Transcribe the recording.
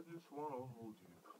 I just want to hold you.